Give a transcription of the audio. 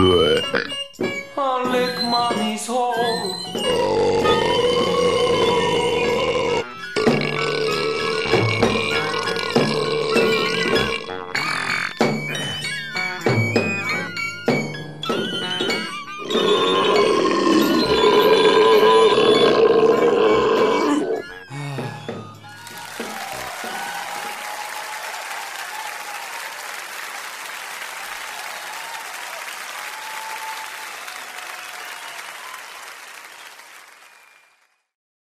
Oh, lick mommy's hole. Oh.